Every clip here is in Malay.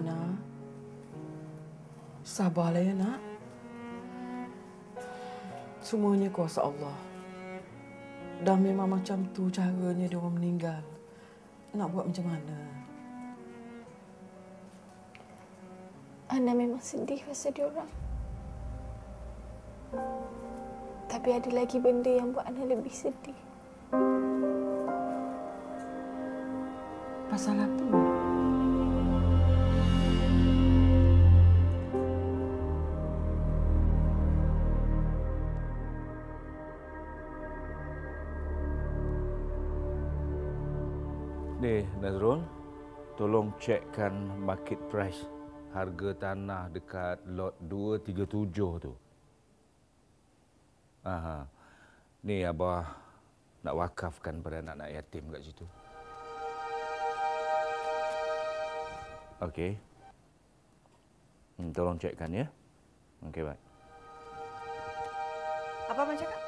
Ana, sabarlah ya nak. Semuanya kuasa Allah. Dan memang macam tu caranya dia orang meninggal. Nak buat macam mana? Ana memang sedih pasal dia orang. Tapi ada lagi benda yang buat Ana lebih sedih. Pasal apa? Cekkan market price harga tanah dekat lot 237 tu. Aha. Ni abah nak wakafkan pada anak-anak yatim kat situ. Okey. Hmm, tolong cekkan ya. Okey, baik. Apa abang cakap?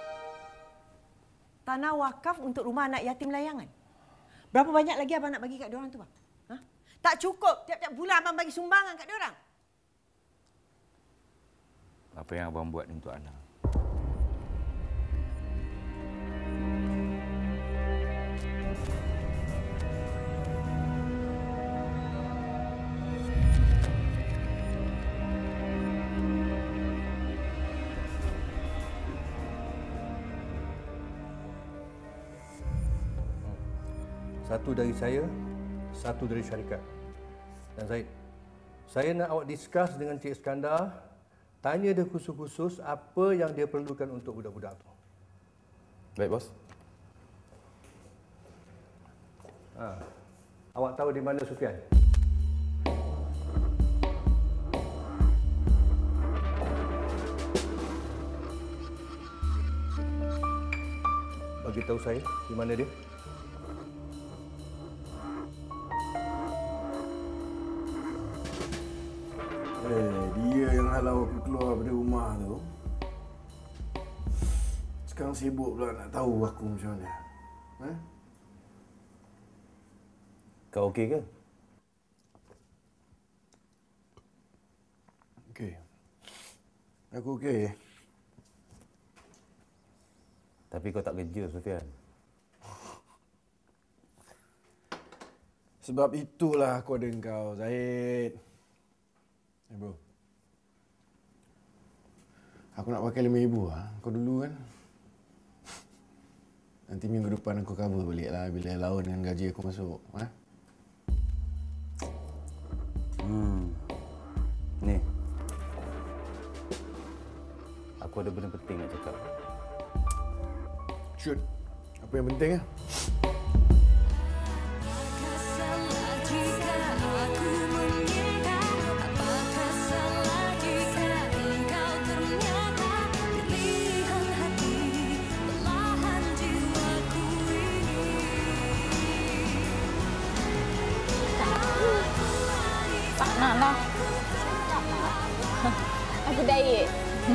Tanah wakaf untuk rumah anak yatim layangan. Berapa banyak lagi abang nak bagi kat diorang tu bang? Tak cukup tiap-tiap bulan abang bagi sumbangan kat diorang. Apa yang abang buat ni untuk anak? Satu dari saya, satu dari syarikat. Dan Zaid, saya nak awak discuss dengan Cik Iskandar, tanya dia khusus-khusus apa yang dia perlukan untuk budak-budak tu. Baik, bos. Ha. Awak tahu di mana Sufian? Bagi tahu saya di mana dia. Halau aku keluar dari rumah tu. Sekarang sibuk pula nak tahu aku macam mana. Ha? Kau okey ke? Okey. Aku okey. Tapi kau tak kerja, Sufian. Sebab itulah aku ada engkau, Zaid. Eh, bro. Aku nak pakai lima ribu lah. Kau dulu kan? Nanti minggu depan aku cover balik lah bila lawan dengan gaji aku masuk. Ha? Hmm. Ni. Aku ada benda penting nak cakap. Shoot. Apa yang penting? Tak Aku diet.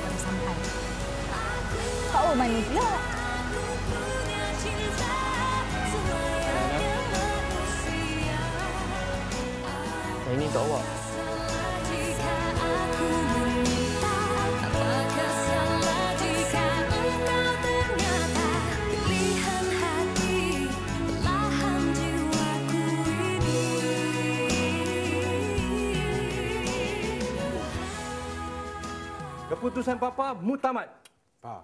Baru sampai. Kak Oh mana pula? Ini untuk awak. Keputusan Papa mutamat. Pa.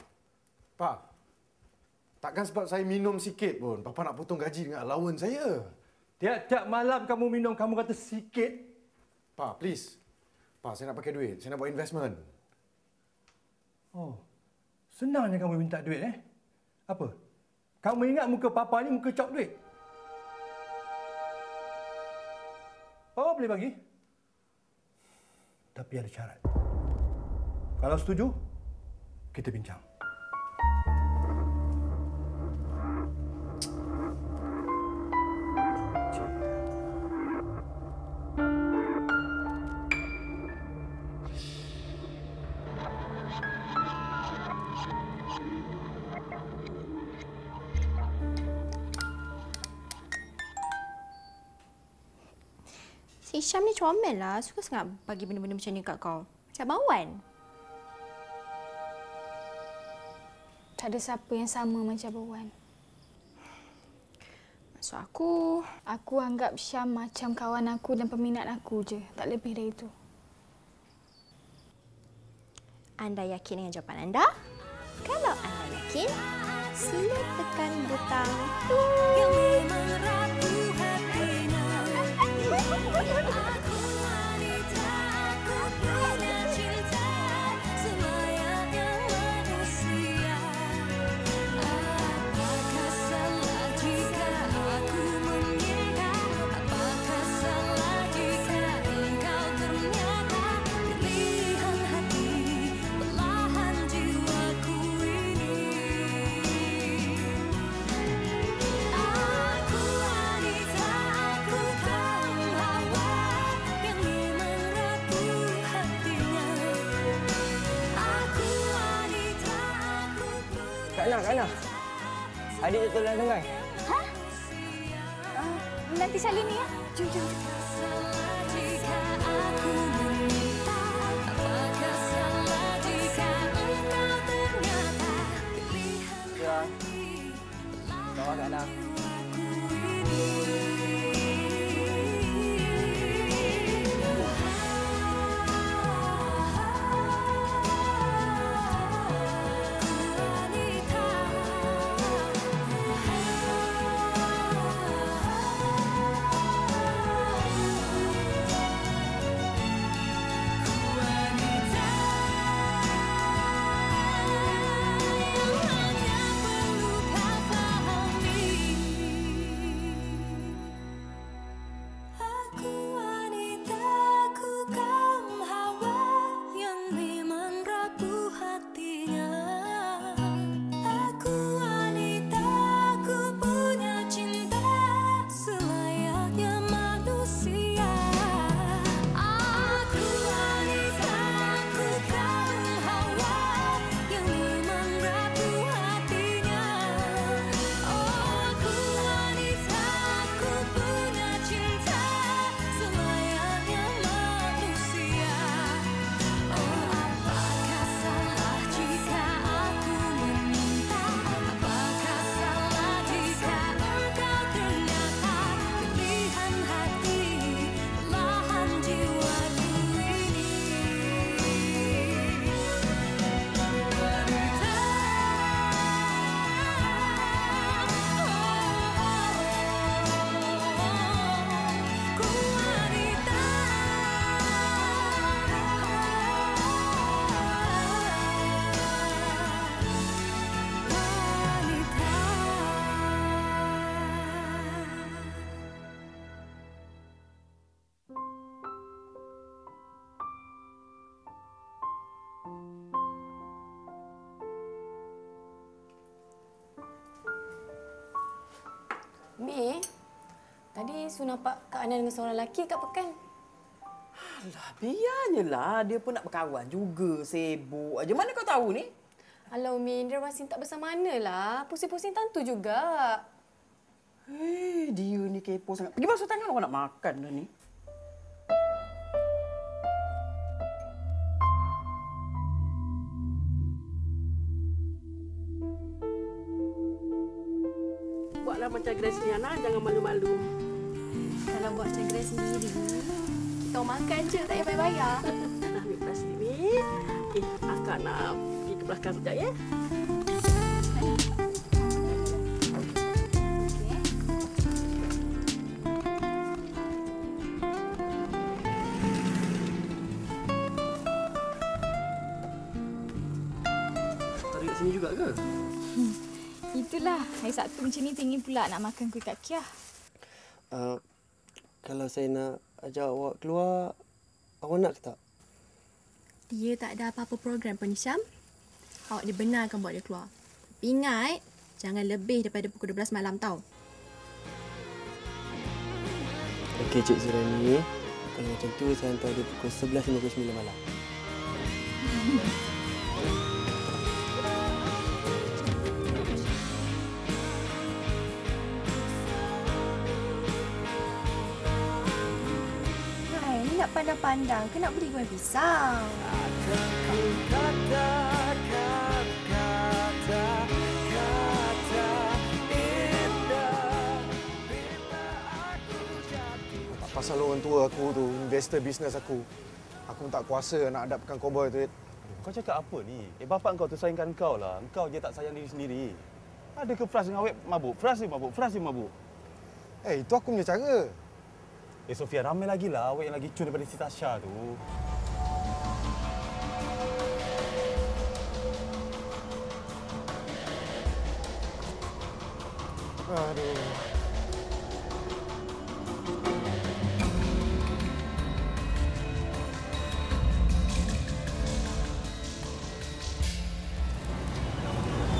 Pa. Takkan sebab saya minum sikit pun. Papa nak potong gaji dengan allowance saya. Tiap-tiap malam kamu minum, kamu kata sikit. Pa, please. Pa, saya nak pakai duit. Saya nak buat investment. Oh, senangnya kamu minta duit eh? Apa? Kamu ingat muka papa ni muka cop duit? Papa boleh bagi. Tapi ada syarat. Kalau setuju, kita bincang. Si Syam ni comel lah. Suka sangat bagi benda-benda macam ni kat kau. Macam bawan. Tak ada siapa yang sama macam Bawan. Maksud aku, Aku anggap Syam macam kawan aku dan peminat aku je. Tak lebih dari itu. anda yakin dengan jawapan anda? Kalau anda yakin, sila tekan butang tu. Kak Nah, Kak Nah. Adik tu tolong dengar. Nanti salin ni ya. Jom, jom. Ya. Bawa Kak Nah. Tadi Su nampak Kak Ana dengan seorang lelaki kat pekan. Alah, biarnya lah. Dia pun nak berkawan juga. Sibuk aja. Mana kau tahu ni? Alah Umi, dia masih tak bersama lah. Pusing-pusing tentu juga. Eh, dia ni kepo sangat. Pergi basuh tangan orang nak makan dah ni. Buatlah macam Grace ni, Ana. Jangan malu-malu. Kalau buat macam Grace sendiri, kita makan je, tak payah bayar. Ambil plastik ni. Okey, akak nak pergi ke belakang sekejap, ya? Sini juga ke? Itulah. Hari Sabtu macam ni pingin pula nak makan kuih Kak Kiah. Uh, kalau saya nak ajak awak keluar, awak nak ke tak? Dia tak ada apa-apa program pun, Syam. Awak dibenarkan buat dia keluar. Tapi ingat, jangan lebih daripada pukul 12 malam tau. Okey, Cik Zurani. Kalau macam tu, saya hantar dia pukul 11.59 malam. pandang-pandang. Kena beli goreng pisang. Tak pasal orang tua aku tu, investor bisnes aku. Aku tak kuasa nak hadapkan cowboy tu. Kau cakap apa ni? Eh, bapak kau tu sayangkan kau lah. Kau je tak sayang diri sendiri. Ada ke Fras dengan awet mabuk? Fras dia mabuk, Fras dia mabuk. Eh, itu aku punya cara. Eh, Sofia, ramai lagi lah awet yang lagi cun daripada si Tasha tu. Aduh.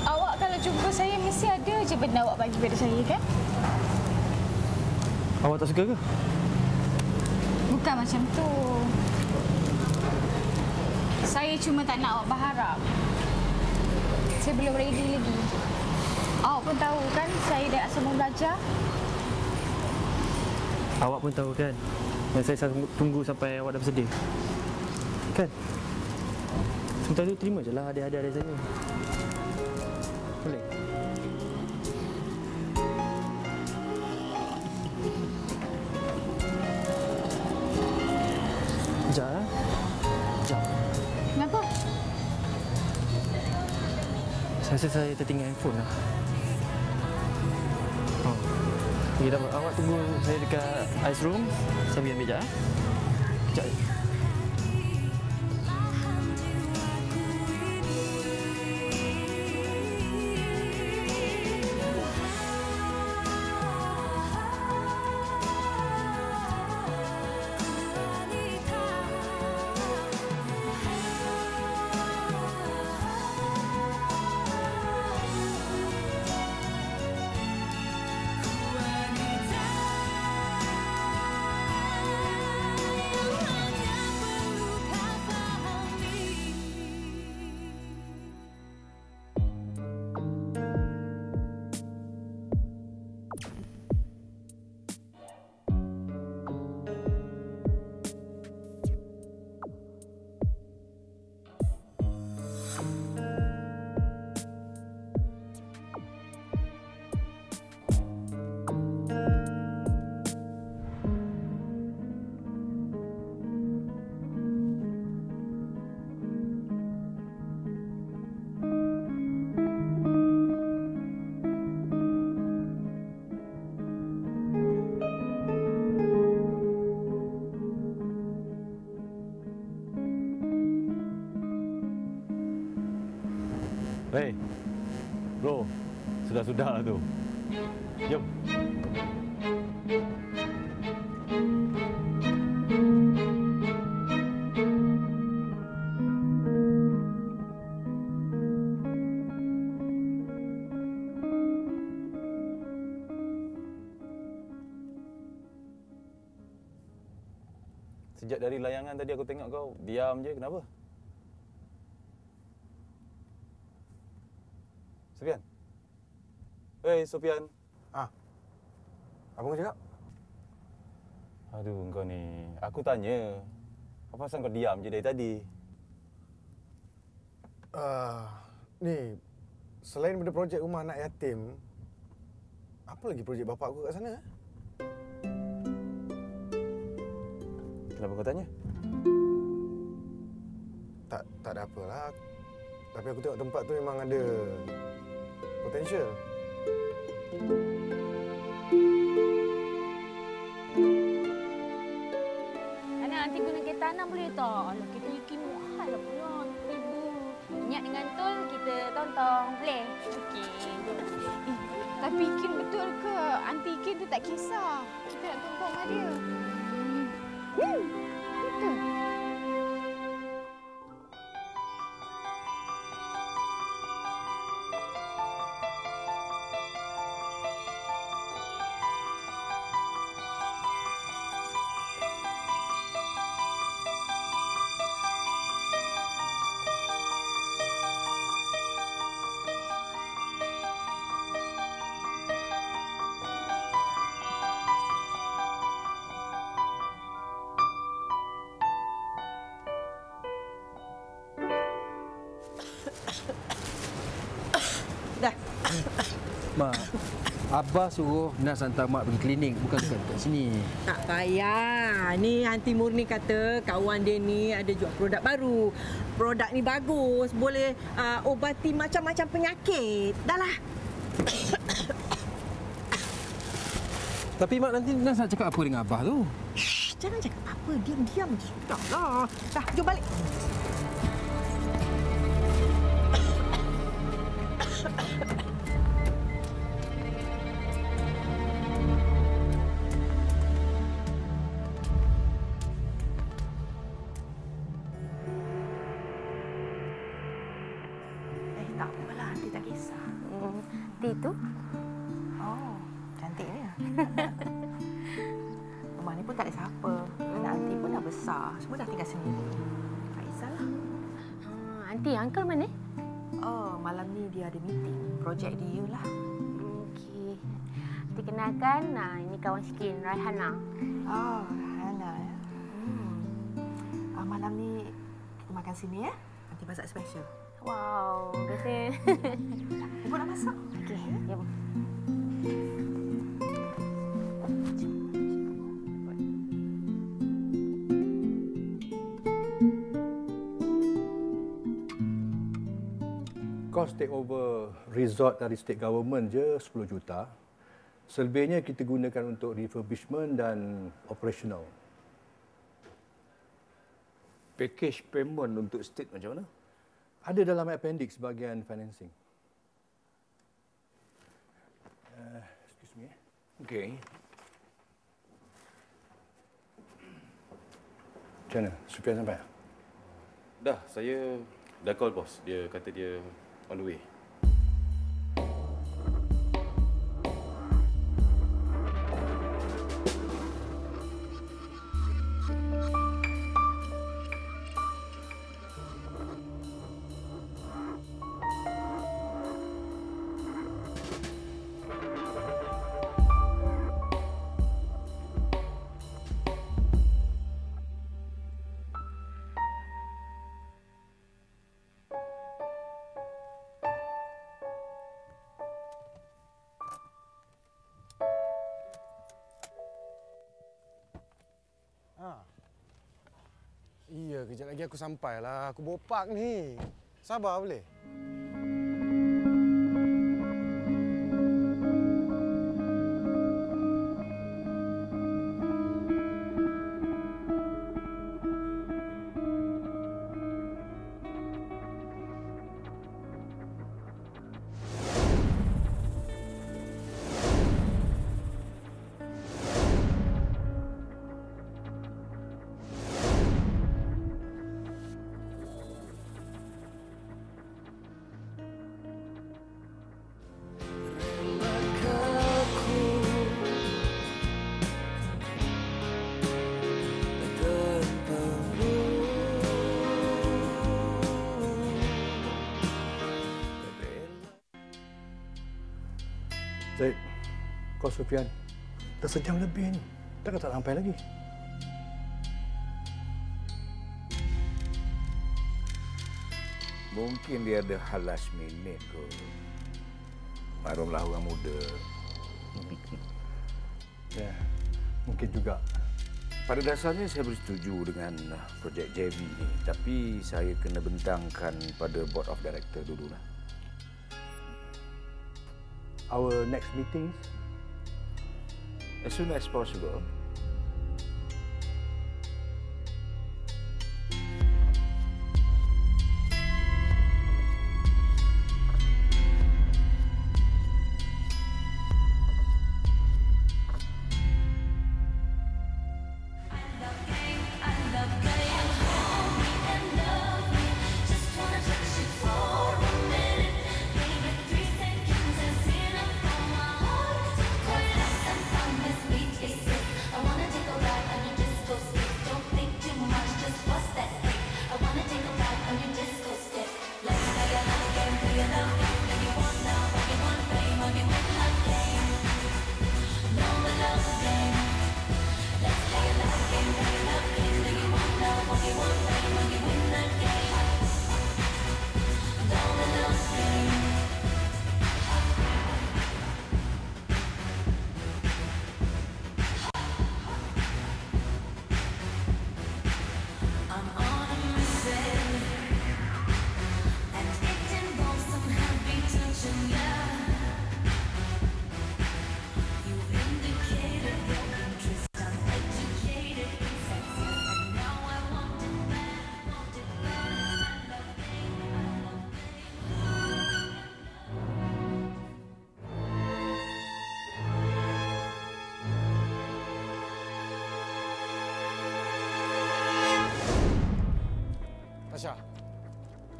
Awak kalau jumpa saya mesti ada je benda awak bagi pada saya kan? Awak tak suka ke? Bukan macam tu. Saya cuma tak nak awak berharap. Saya belum ready lagi. Awak pun tahu kan saya dah mau belajar. Awak pun tahu kan yang saya tunggu sampai awak dah bersedia. Kan? Sementara tu terima je lah dari saya. Boleh? Rasa saya tertinggal handphone lah. Oh. Dah, awak tunggu saya dekat ice room. Saya ambil sekejap. Eh? Sekejap lah tu. Jom. Sejak dari layangan tadi aku tengok kau diam je, kenapa? Sofian. Hei, Sofian. Ah. Apa kau cakap? Aduh, kau ni. Aku tanya. Apa pasal kau diam je dari tadi? Uh, ni, selain daripada projek rumah anak yatim, apa lagi projek bapak aku kat sana? Kenapa kau tanya? Tak tak ada apalah. Tapi aku tengok tempat tu memang ada potential. Anak nanti guna kereta anak boleh tak? Alah, kereta Yuki mahal lah pula. Ibu. Ingat dengan tol kita tonton. Boleh? Okey. Eh, tapi Ikin betul ke? Anti Ikin tu tak kisah. Kita nak tumpang dia. Hmm. Betul. Abah suruh Nas hantar Mak pergi klinik, bukan kat, kat sini. Tak payah. Ni Aunty Murni kata kawan dia ni ada jual produk baru. Produk ni bagus. Boleh uh, obati macam-macam penyakit. Dah lah. Tapi Mak nanti Nas nak cakap apa dengan Abah tu? Shh, jangan cakap apa-apa. Diam-diam je. Sudah lah. Dah, jom balik. Dah tinggal sendiri. Tak kisahlah. Hmm, Aunty, uncle mana? Oh, malam ni dia ada meeting. Projek dia lah. Okey. Nanti kenalkan, nah, ini kawan Shikin, Raihana. Oh, Hana ya. Hmm. Ah, malam ni makan sini ya. Nanti masak special. Wow, biasa. Ibu nak masak? Okey, jom. Kos take over resort dari state government je 10 juta. Selebihnya kita gunakan untuk refurbishment dan operational. Package payment untuk state macam mana? Ada dalam appendix bahagian financing. Uh, excuse me. eh. Okey. Macam mana? Sufian sampai? Dah, saya dah call bos. Dia kata dia on the way. Kejap lagi aku sampai lah. Aku bopak ni. Sabar boleh? Zaid, kau Sufian. Dah sejam lebih ni. Takkan tak sampai lagi? Mungkin dia ada hal last minute ke. Marumlah orang muda. Ya, mungkin juga. Pada dasarnya saya bersetuju dengan uh, projek JV ni. Tapi saya kena bentangkan pada board of director dululah. Our next meeting As soon as possible.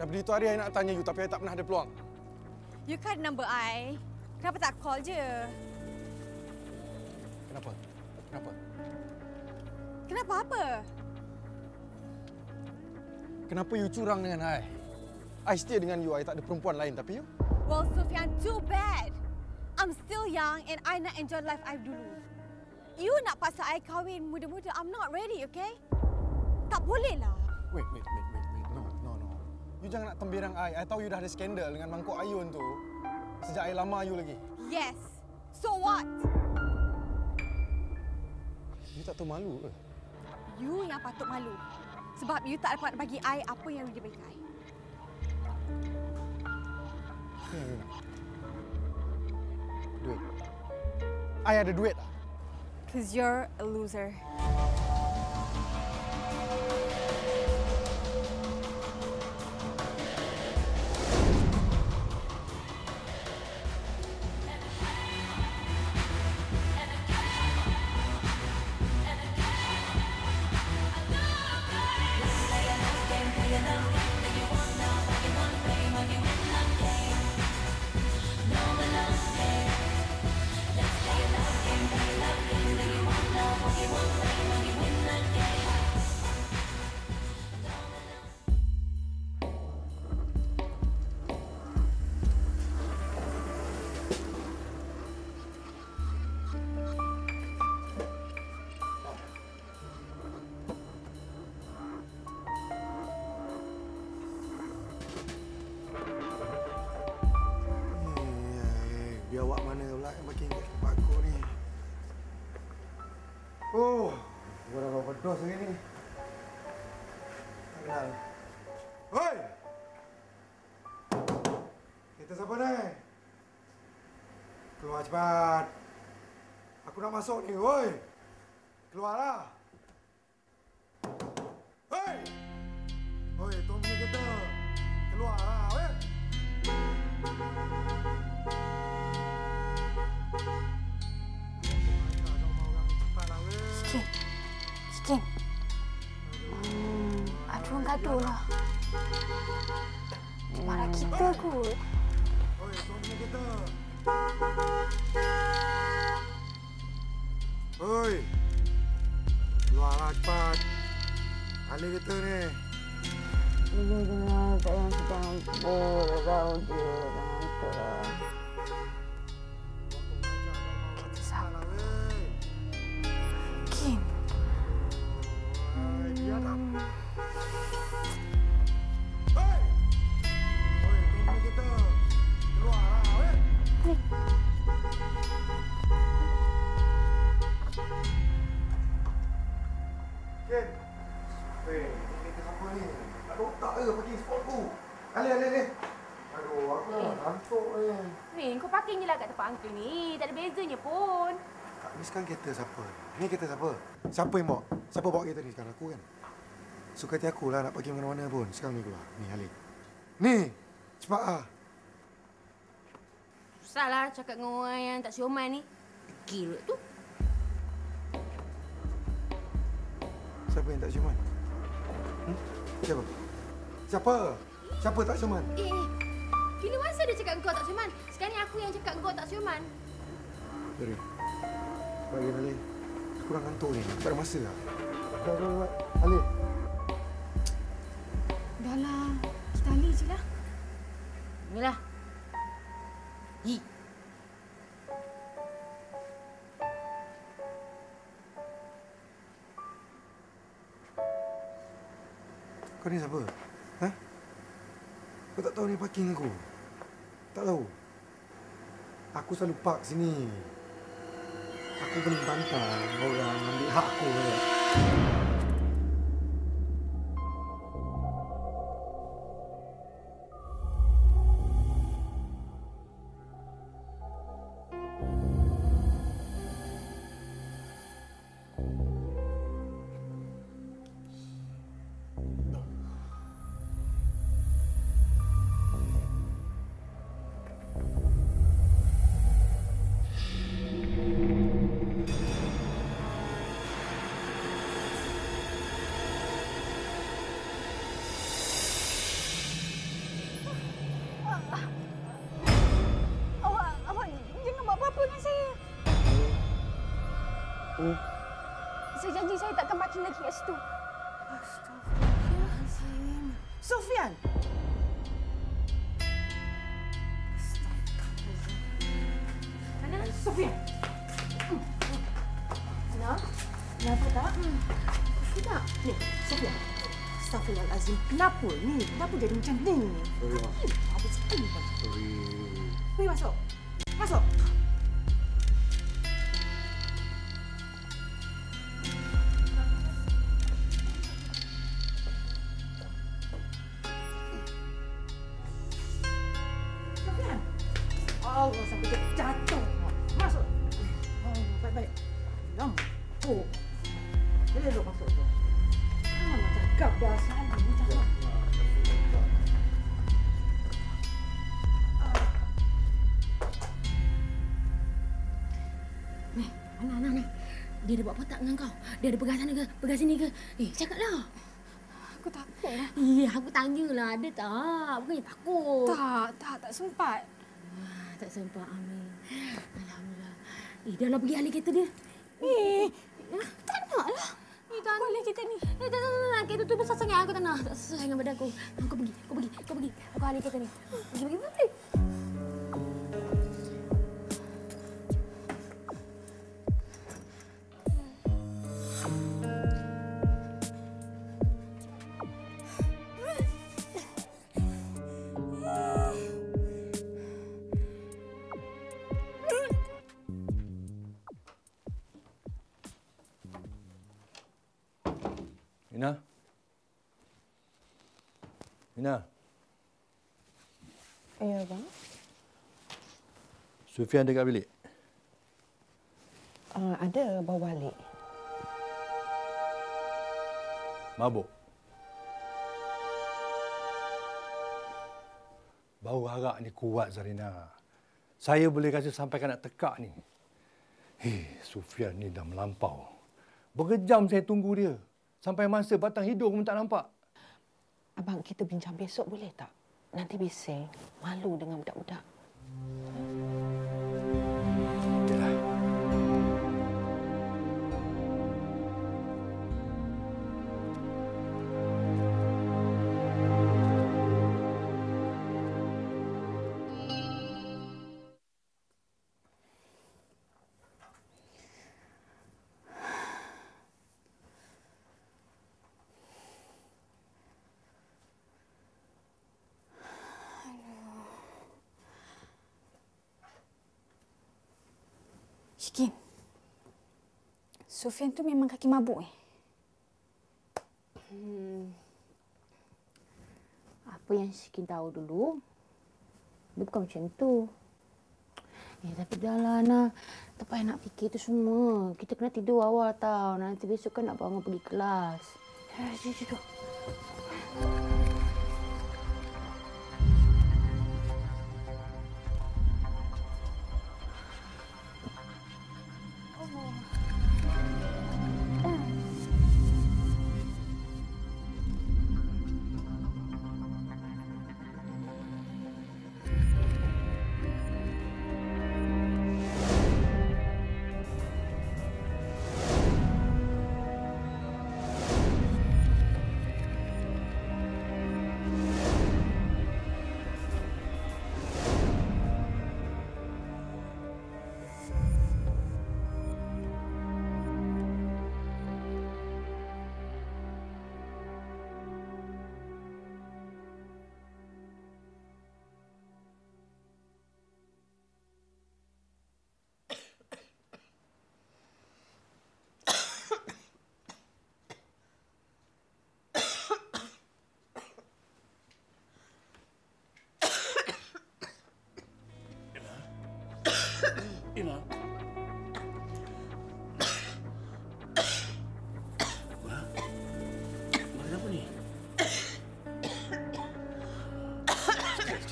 Dah begitu hari I nak tanya you tapi I tak pernah ada peluang. You kan number I. Kenapa tak call je? Kenapa? Kenapa? Kenapa apa? Kenapa you curang dengan I? I setia dengan you, I tak ada perempuan lain tapi you? Well, Sufyan, too bad. I'm still young and I nak enjoy life I dulu. You nak paksa I kahwin muda-muda, I'm not ready, okay? Tak boleh lah. Wait, wait, wait, wait, You jangan nak tembirang I. I tahu you dah ada skandal dengan mangkuk ayun tu. Sejak I lama you lagi. Yes. So what? You tak tahu malu ke? You yang patut malu. Sebab you tak dapat bagi I apa yang you bagi I. Duit. I ada duit lah. Cause you're a loser. Dah overdose hari ni. Tak kenal. Hoi! Kita siapa ni? Keluar cepat. Aku nak masuk ni, woi. Keluarlah. Alih kereta ni. Ini jenazah yang sedang berau dia mengantuk lah. Kita parking je lah kat tempat uncle ni. Tak ada bezanya pun. Tak, ni sekarang kereta siapa? Ni kereta siapa? Siapa yang bawa? Siapa bawa kereta ni sekarang? Aku kan? Suka hati aku lah nak pergi mana-mana pun. Sekarang ni keluar. Ni, Alih. Ni! Cepat ah. Susah lah cakap dengan orang yang tak siuman ni. Gila tu. Siapa yang tak ciuman? Hmm? Siapa? Siapa? Siapa tak ciuman? Eh, eh. Bila masa dia cakap kau tak siuman? Sekarang ni aku yang cakap kau tak siuman. Sorry. Bagi Alih. Aku dah ngantuk ni. Tak ada masa lah. Dah, dah, dah. Alih. Dah lah. Kita alih je lah. Inilah. Yi. Kau ni siapa? Kau tak tahu ni parking aku? Tak tahu? Aku selalu park sini. Aku boleh bantah orang ambil hak aku. Kan? Sofian. Mana? Sofian. Nak? Kenapa tak? Hmm. Tidak. Ni, Sofian. Astagfirullahalazim. Kenapa ni? Kenapa jadi macam ni? Sorry, Mak. Ih, Apa sekali? Sorry. Pergi masuk. Masuk. Dia ada pegang sana ke? Pegang sini ke? Eh, cakaplah. Aku takut lah. Iya, aku tanyalah. Ada tak? Bukannya takut. Tak, tak, tak sempat. Ah, tak sempat, Amin. Alhamdulillah. Eh, dah lah pergi alih kereta dia. Eh, tak nak lah. Eh, tak Boleh kita ni. Eh, tak, tak, tak, tak. Kereta tu besar sangat. Aku tak nak. Tak sesuai dengan badan aku. Kau pergi, kau pergi, kau pergi. Aku alih kereta ni. Pergi, pergi, pergi. Sufian dekat bilik. Uh, ada bawa balik. Mabuk. Bau arak ni kuat Zarina. Saya boleh rasa sampai nak tekak ni. Hei, Sufian ni dah melampau. Berjam saya tunggu dia. Sampai masa batang hidung pun tak nampak. Abang, kita bincang besok boleh tak? Nanti bising. Malu dengan budak-budak. Shikin. Sofian tu memang kaki mabuk eh? Hmm. Apa yang Sikin tahu dulu, dia bukan macam tu. Eh, tapi dah lah, Ana. Tak payah nak fikir tu semua. Kita kena tidur awal tau. Nanti besok kan nak bangun pergi kelas. Eh, jom, jom, jom.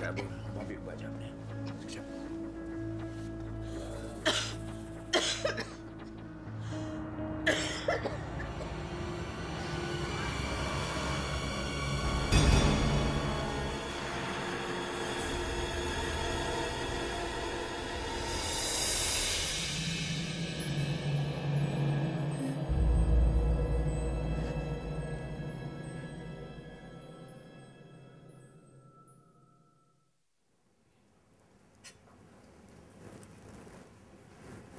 Abang abang ambil ubat jam ni.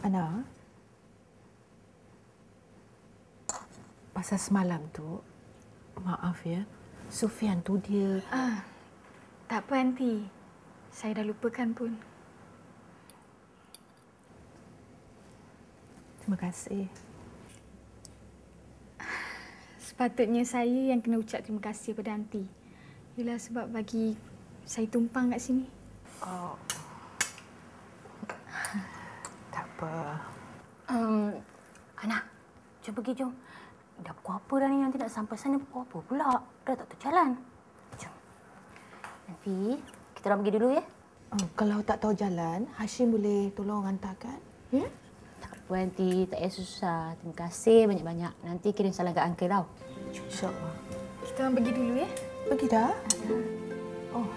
Ana, pasal semalam tu, maaf ya, Sufian tu dia... Ah, tak apa, Aunty. Saya dah lupakan pun. Terima kasih. Sepatutnya saya yang kena ucap terima kasih pada Aunty. Ialah sebab bagi saya tumpang kat sini. Oh. Tak apa. Um, Ana, jom pergi jom. Dah pukul apa dah ni nanti nak sampai sana pukul apa pula? Dah tak tahu jalan. Jom. Nanti kita orang pergi dulu ya. Oh, kalau tak tahu jalan, Hashim boleh tolong hantarkan. Ya? Tak apa nanti, tak payah susah. Terima kasih banyak-banyak. Nanti kirim salam ke uncle tau. InsyaAllah. Kita orang pergi dulu ya. Pergi dah? Oh.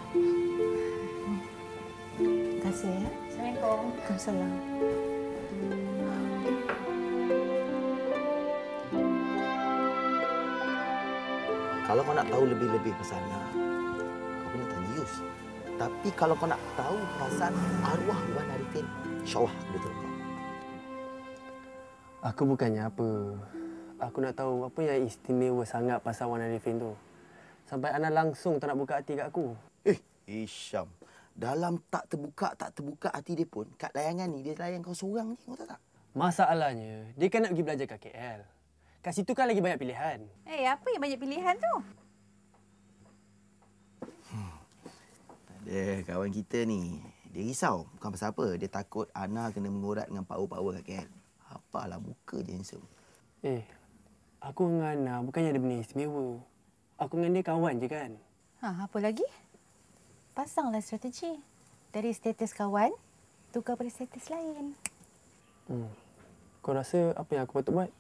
Terima kasih ya. Assalamualaikum. Waalaikumsalam. Kalau kau nak tahu lebih-lebih pasal Ana, kau kena tanya Yus. Tapi kalau kau nak tahu pasal arwah Wan Arifin, insyaAllah aku boleh tolong kau. Aku bukannya apa. Aku nak tahu apa yang istimewa sangat pasal Wan Arifin tu. Sampai Ana langsung tak nak buka hati kat aku. Eh, Isyam. Dalam tak terbuka, tak terbuka hati dia pun, kat layangan ni, dia layan kau seorang ni, kau tahu tak? Masalahnya, dia kan nak pergi belajar kat KL. Kat situ kan lagi banyak pilihan. Eh, apa yang banyak pilihan tu? Dia kawan kita ni, dia risau. Bukan pasal apa. Dia takut Ana kena mengurat dengan power-power kat KL. Apalah muka dia handsome. Eh, aku dengan Ana bukannya ada benda istimewa. Aku dengan dia kawan je kan. Ha, apa lagi? Pasanglah strategi. Dari status kawan, tukar pada status lain. Hmm. Kau rasa apa yang aku patut buat?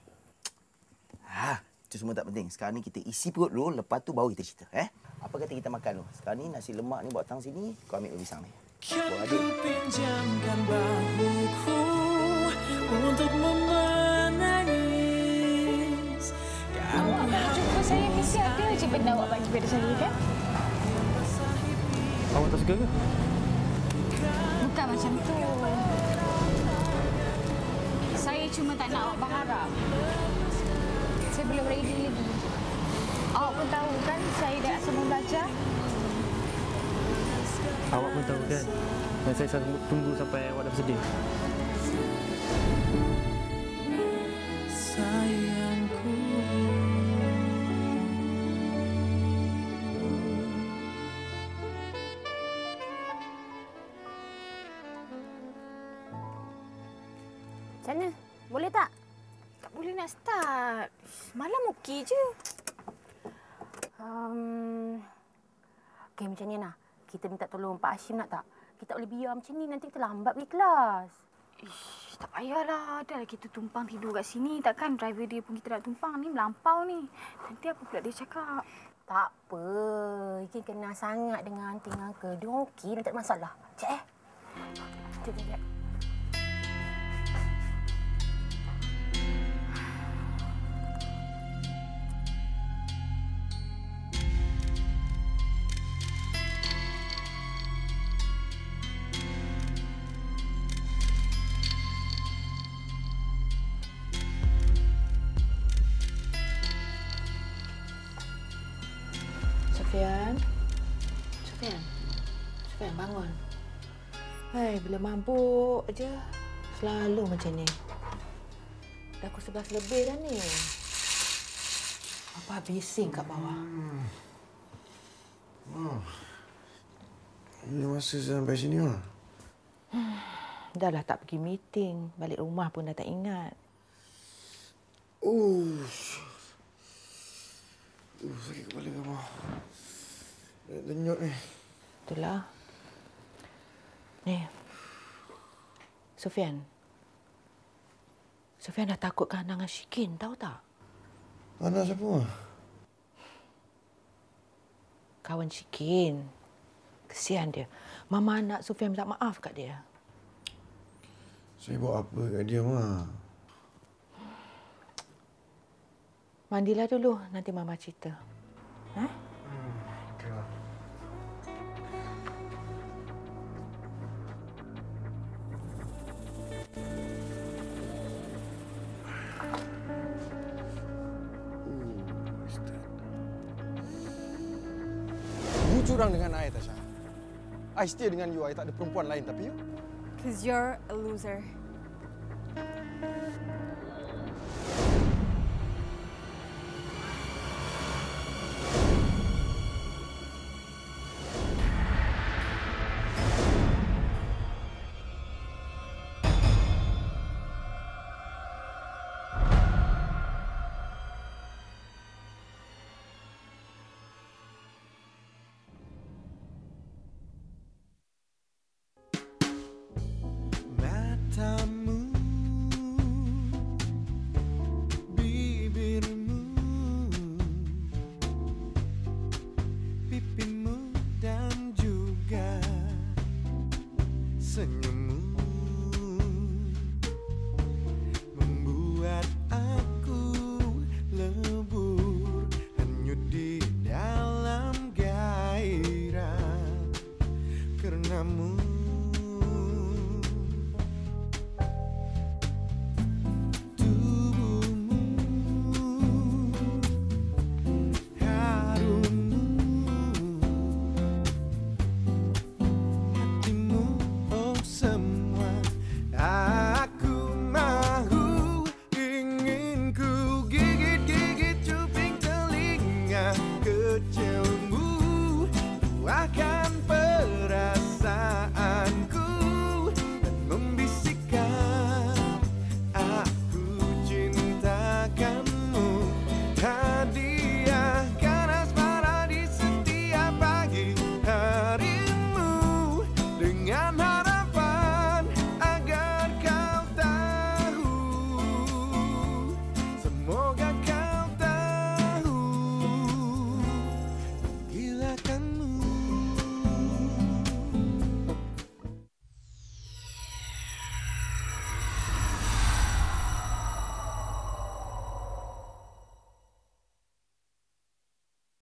Ha, itu semua tak penting. Sekarang ni kita isi perut dulu, lepas tu baru kita cerita. Eh? Apa kata kita makan dulu? Sekarang ni nasi lemak ni buat tang sini, kau ambil pisang ni. Buat adik. pinjamkan bahuku untuk memenangis. Jumpa saya mesti ada je benda awak bagi pada saya kan? Awak tak suka ke? Bukan macam tu. Saya cuma tak nak awak berharap. Saya belum ready lagi. Awak pun tahu kan saya dah semua belajar. Awak pun tahu kan? Dan saya tunggu sampai awak dah bersedia. Je. Um, Okey, macam ni Ana. Kita minta tolong Pak Hashim nak tak? Kita boleh biar macam ni, nanti kita lambat pergi kelas. Ish, tak payahlah. Dah kita tumpang tidur kat sini. Takkan driver dia pun kita nak tumpang. Ni melampau ni. Nanti apa pula dia cakap? Tak apa. Ikin kenal sangat dengan dengan uncle. Dia okey, tak ada masalah. Cik eh. Sekejap, sekejap. Sofian. Bila mabuk aja selalu macam ni. Dah pukul 11 lebih dah ni. Apa bising kat bawah? Oh. Ini masa sampai sini lah. Dah lah tak pergi meeting. Balik rumah pun dah tak ingat. Oh. Uh, sakit kepala kamu. Denyut ni. Itulah. Ni. Sofian. Sofian dah takut kan dengan Shikin, tahu tak? Anak siapa? Kawan Shikin. Kesian dia. Mama anak Sofian minta maaf kat dia. Saya buat apa kat dia, Ma? Mandilah dulu, nanti Mama cerita. Ha? Curang dengan I, Tasha. I setia dengan you. I tak ada perempuan lain. Tapi you, Because you're a loser.